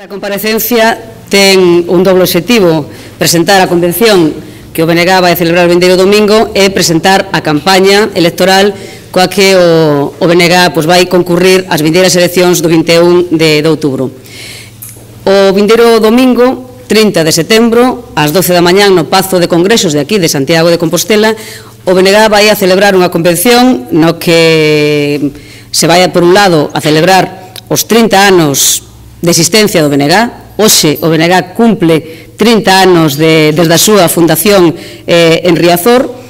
A comparecencia ten un doble objetivo, presentar a convención que o BNG vai celebrar o vendeiro domingo e presentar a campaña electoral coa que o, o BNG pois, vai concurrir ás vindeiras eleccións do 21 de, de outubro. O vindeiro domingo, 30 de setembro, ás 12 da mañán no Pazo de Congresos de aquí, de Santiago de Compostela, o BNG vai a celebrar unha convención no que se vai, por un lado, a celebrar os 30 anos de existencia do BNG. Hoxe o BNG cumple 30 anos de, desde a súa fundación eh, en Riazor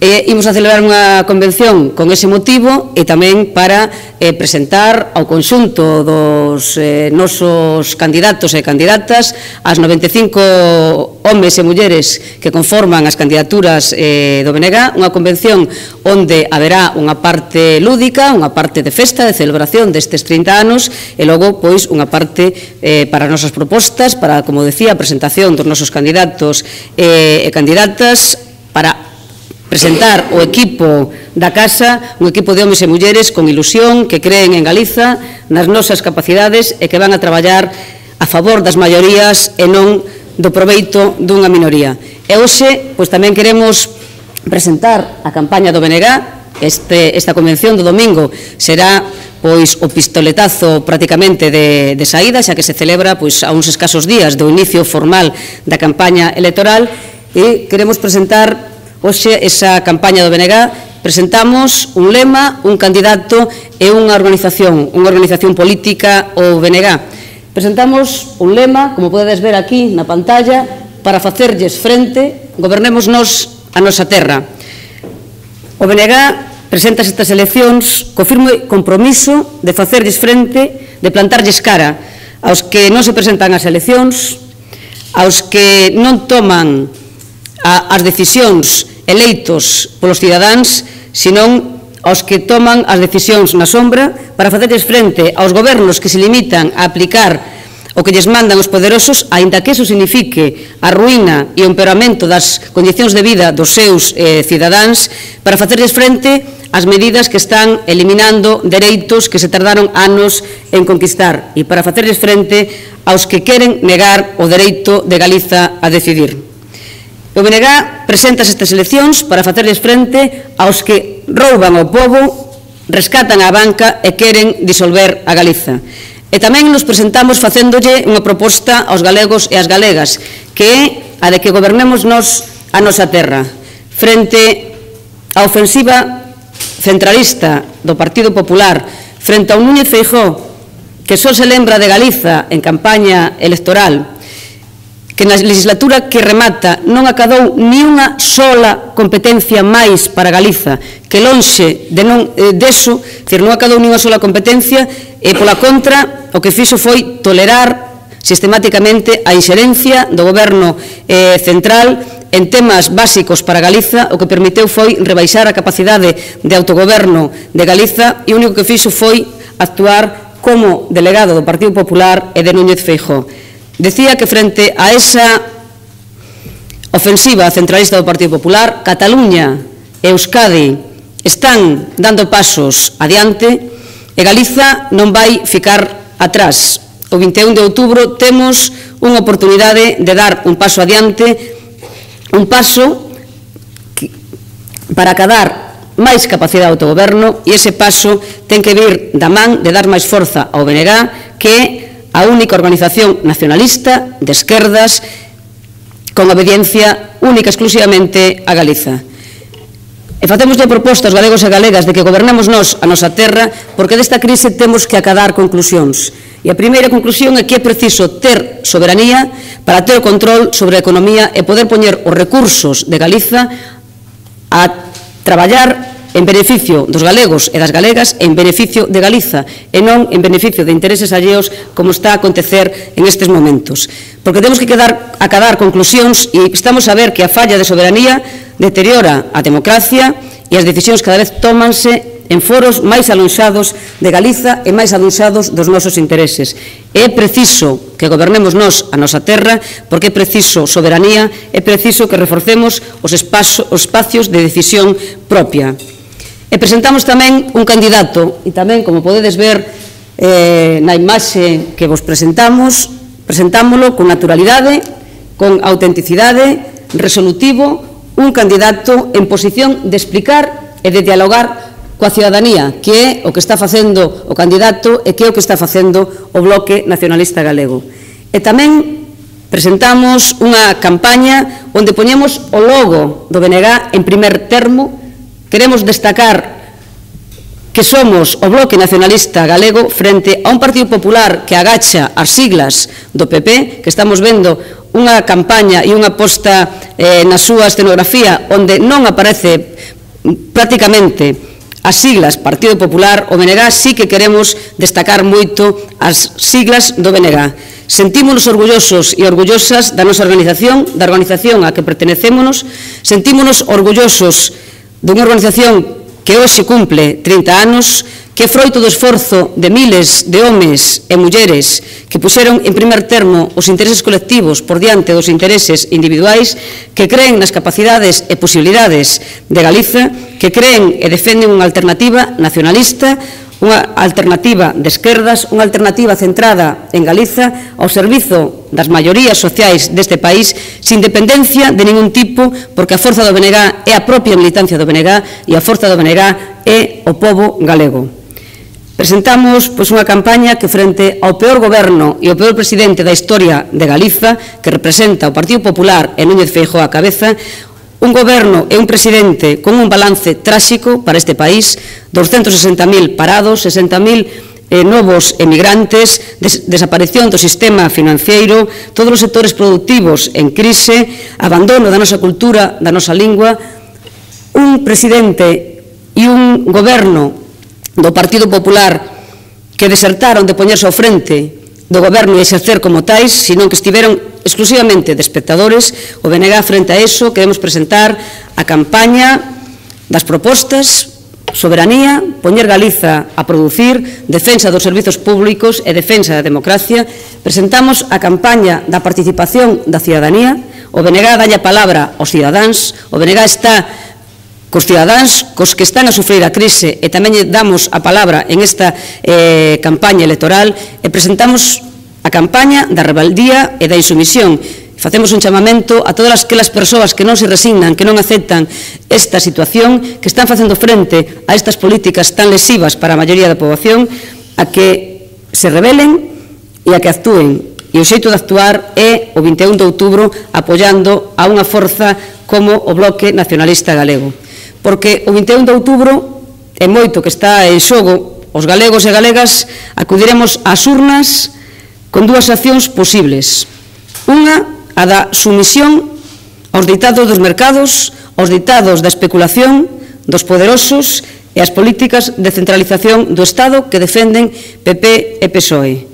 E imos a celebrar unha convención con ese motivo e tamén para eh, presentar ao conxunto dos eh, nosos candidatos e candidatas as 95 homes e mulleres que conforman as candidaturas eh, do BNG, unha convención onde haberá unha parte lúdica, unha parte de festa, de celebración destes 30 anos e logo pois unha parte eh, para as nosas propostas, para, como decía, a presentación dos nosos candidatos eh, e candidatas para representar o equipo da casa, un equipo de homes e mulleres con ilusión, que creen en Galiza, nas nosas capacidades e que van a traballar a favor das maiorías e non do proveito dunha minoría. E hoxe, pois tamén queremos presentar a campaña do BNG, este, esta convención do domingo será pois o pistoletazo prácticamente de, de saída, xa que se celebra pois, a uns escasos días do inicio formal da campaña electoral e queremos presentar Oxe, esa campaña do BNG, presentamos un lema, un candidato e unha organización, unha organización política o BNG. Presentamos un lema, como podedes ver aquí na pantalla, para facerlles frente, gobernemos nos a nosa terra. O BNG presenta estas eleccións co firme compromiso de facerlles frente, de plantarlles cara aos que non se presentan ás eleccións, aos que non toman as decisións eleitos polos cidadáns, senón aos que toman as decisións na sombra para facerles frente aos gobernos que se limitan a aplicar o que lles mandan os poderosos, aínda que eso signifique a ruína e o empeoramento das condicións de vida dos seus eh, cidadáns, para facerles frente as medidas que están eliminando dereitos que se tardaron anos en conquistar e para facerles frente aos que queren negar o dereito de Galiza a decidir. O BNG presenta estas eleccións para facerles frente aos que rouban o povo, rescatan a banca e queren disolver a Galiza. E tamén nos presentamos facéndolle unha proposta aos galegos e ás galegas, que é a de que gobernemos nos a nosa terra, frente á ofensiva centralista do Partido Popular, frente ao Núñez Feijó, que só se lembra de Galiza en campaña electoral, que na legislatura que remata non acadou ni unha sola competencia máis para Galiza, que lonxe de non eh, deso, decir, non acadou ni unha sola competencia, e pola contra, o que fixo foi tolerar sistemáticamente a inxerencia do goberno eh, central en temas básicos para Galiza, o que permiteu foi rebaixar a capacidade de autogoberno de Galiza e o único que fixo foi actuar como delegado do Partido Popular e de Núñez Feijóo. Decía que frente a esa ofensiva centralista do Partido Popular, Cataluña e Euskadi están dando pasos adiante e Galiza non vai ficar atrás. O 21 de outubro temos unha oportunidade de dar un paso adiante, un paso para cadar máis capacidade de autogoberno e ese paso ten que vir da man de dar máis forza ao BNG que é a única organización nacionalista de esquerdas con obediencia única exclusivamente a Galiza. E facemos de propostas galegos e galegas de que gobernemos nós a nosa terra porque desta crise temos que acadar conclusións. E a primeira conclusión é que é preciso ter soberanía para ter o control sobre a economía e poder poñer os recursos de Galiza a traballar en beneficio dos galegos e das galegas, en beneficio de Galiza e non en beneficio de intereses alleos como está a acontecer en estes momentos. Porque temos que quedar, acadar conclusións e estamos a ver que a falla de soberanía deteriora a democracia e as decisións cada vez tómanse en foros máis alonxados de Galiza e máis alonxados dos nosos intereses. É preciso que gobernemos nós a nosa terra, porque é preciso soberanía, é preciso que reforcemos os, espazo, os espacios de decisión propia. E presentamos tamén un candidato, e tamén, como podedes ver eh, na imaxe que vos presentamos, presentámolo con naturalidade, con autenticidade, resolutivo, un candidato en posición de explicar e de dialogar coa ciudadanía, que é o que está facendo o candidato e que é o que está facendo o Bloque Nacionalista Galego. E tamén presentamos unha campaña onde poñemos o logo do BNG en primer termo Queremos destacar que somos o Bloque Nacionalista Galego frente a un Partido Popular que agacha as siglas do PP, que estamos vendo unha campaña e unha posta eh, na súa escenografía onde non aparece prácticamente as siglas Partido Popular, o BNG, sí que queremos destacar moito as siglas do BNG. Sentímonos orgullosos e orgullosas da nosa organización, da organización a que pertenecémonos, sentímonos orgullosos dunha organización que hoxe cumple 30 anos, que é froito do esforzo de miles de homes e mulleres que puxeron en primer termo os intereses colectivos por diante dos intereses individuais, que creen nas capacidades e posibilidades de Galiza, que creen e defenden unha alternativa nacionalista unha alternativa de esquerdas, unha alternativa centrada en Galiza ao servizo das maiorías sociais deste país sin dependencia de ningún tipo porque a forza do BNG é a propia militancia do BNG e a forza do BNG é o povo galego. Presentamos pois, unha campaña que frente ao peor goberno e ao peor presidente da historia de Galiza, que representa o Partido Popular e Núñez Feijóo a cabeza, Un goberno e un presidente con un balance tráxico para este país, 260.000 parados, 60.000 eh, novos emigrantes, des desaparición do sistema financiero, todos os sectores productivos en crise, abandono da nosa cultura, da nosa lingua, un presidente e un goberno do Partido Popular que desertaron de poñerse ao frente do goberno e exercer como tais, senón que estiveron exclusivamente de espectadores, o BNG frente a eso queremos presentar a campaña das propostas, soberanía, poñer Galiza a producir, defensa dos servizos públicos e defensa da democracia, presentamos a campaña da participación da cidadanía, o BNG dalle a palabra aos cidadáns, o BNG está cos ciudadáns, cos que están a sufrir a crise e tamén lle damos a palabra en esta eh, campaña electoral e presentamos a campaña da rebeldía e da insumisión. Facemos un chamamento a todas aquelas persoas que non se resignan, que non aceptan esta situación, que están facendo frente a estas políticas tan lesivas para a maioría da poboación, a que se rebelen e a que actúen. E o xeito de actuar é o 21 de outubro apoiando a unha forza como o Bloque Nacionalista Galego porque o 21 de outubro é moito que está en xogo, os galegos e galegas acudiremos ás urnas con dúas accións posibles. Unha, a da sumisión aos ditados dos mercados, aos ditados da especulación, dos poderosos e as políticas de centralización do Estado que defenden PP e PSOE.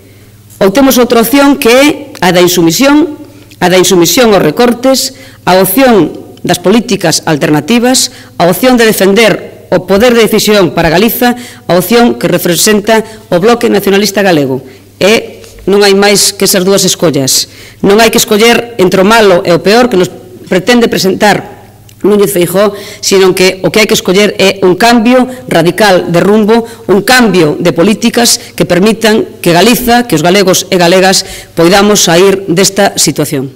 Ou temos outra opción que é a da insumisión, a da insumisión aos recortes, a opción das políticas alternativas, a opción de defender o poder de decisión para Galiza, a opción que representa o Bloque Nacionalista Galego. E non hai máis que esas dúas escollas. Non hai que escoller entre o malo e o peor que nos pretende presentar Núñez Feijó, sino que o que hai que escoller é un cambio radical de rumbo, un cambio de políticas que permitan que Galiza, que os galegos e galegas poidamos sair desta situación.